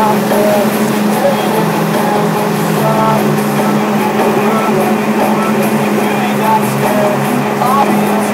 I'll scared.